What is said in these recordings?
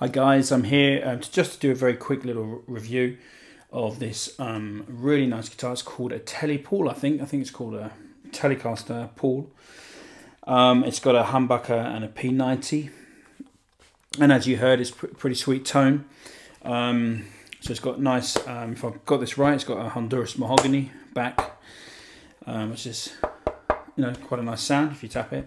Hi guys, I'm here um, to just to do a very quick little review of this um, really nice guitar. It's called a Tele-Paul, I think. I think it's called a Telecaster Paul. Um, it's got a humbucker and a P90. And as you heard, it's pr pretty sweet tone. Um, so it's got nice, um, if I've got this right, it's got a Honduras mahogany back, um, which is, you know, quite a nice sound if you tap it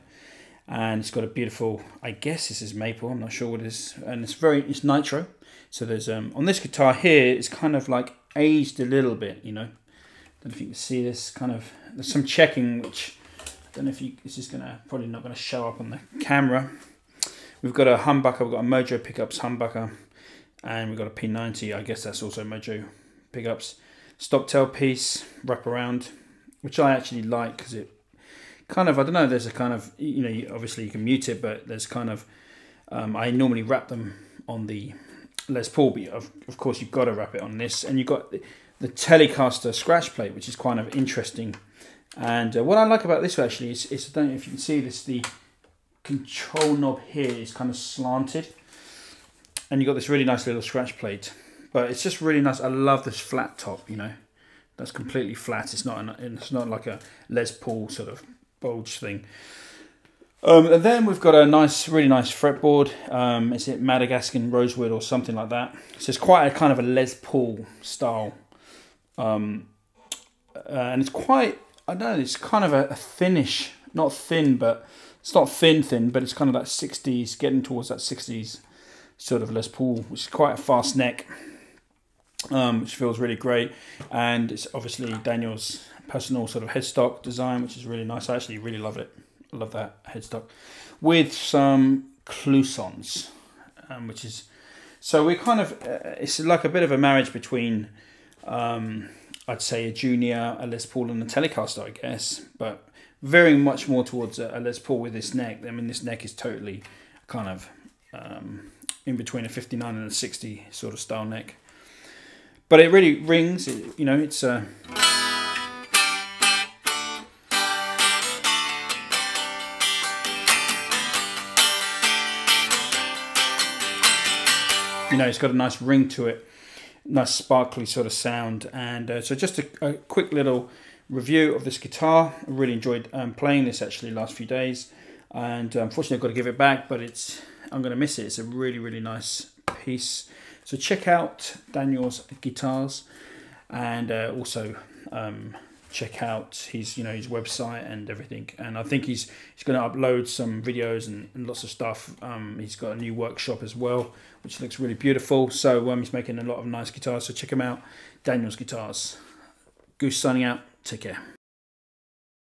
and it's got a beautiful I guess this is maple I'm not sure what it is. And it's very it's nitro. So there's um on this guitar here it's kind of like aged a little bit you know. Don't know if you can see this kind of there's some checking which I don't know if you this is gonna probably not gonna show up on the camera. We've got a humbucker we've got a Mojo pickups humbucker and we've got a P90 I guess that's also Mojo pickups. Stop tail piece wrap around which I actually like because it kind of I don't know. There's a kind of you know obviously you can mute it, but there's kind of um, I normally wrap them on the Les Paul, but of, of course you've got to wrap it on this, and you've got the, the Telecaster scratch plate, which is kind of interesting. And uh, what I like about this actually is, is I don't know if you can see this, the control knob here is kind of slanted, and you've got this really nice little scratch plate. But it's just really nice. I love this flat top, you know. That's completely flat. It's not an, it's not like a Les Paul sort of bulge thing. Um, and then we've got a nice, really nice fretboard. Um, is it Madagascar rosewood or something like that? So it's quite a kind of a Les Paul style. Um, uh, and it's quite, I don't know, it's kind of a, a not thin, but it's not thin thin, but it's kind of that 60s, getting towards that 60s sort of Les Paul, which is quite a fast neck, um, which feels really great. And it's obviously Daniel's personal sort of headstock design, which is really nice. I actually really love it. I love that headstock with some Klusons, um, which is so we're kind of uh, it's like a bit of a marriage between um, I'd say a junior, a Les Paul, and a Telecaster, I guess, but very much more towards a, a Les Paul with this neck. I mean, this neck is totally kind of um, in between a 59 and a 60 sort of style neck. But it really rings, it, you know, it's a. Uh, you know, it's got a nice ring to it, nice sparkly sort of sound. And uh, so just a, a, quick little review of this guitar. I really enjoyed um, playing this actually last few days. And unfortunately I've got to give it back, but it's I'm going to miss it. It's a really, really nice piece. So check out Daniel's guitars and uh, also um, check out his you know his website and everything. And i think he's he's going to upload some videos and, and lots of stuff. Um, he's got a new workshop as well which looks really beautiful. So um, he's making a lot of nice guitars. So check him out. Daniel's guitars. Goose signing out. Take care